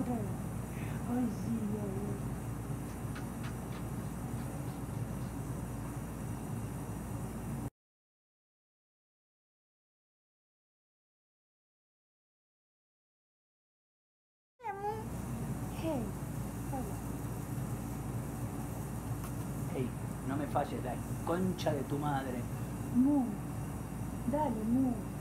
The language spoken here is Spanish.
Ay, sí. Hey, no me falles, la concha de tu madre. Mu. Dale, Mu.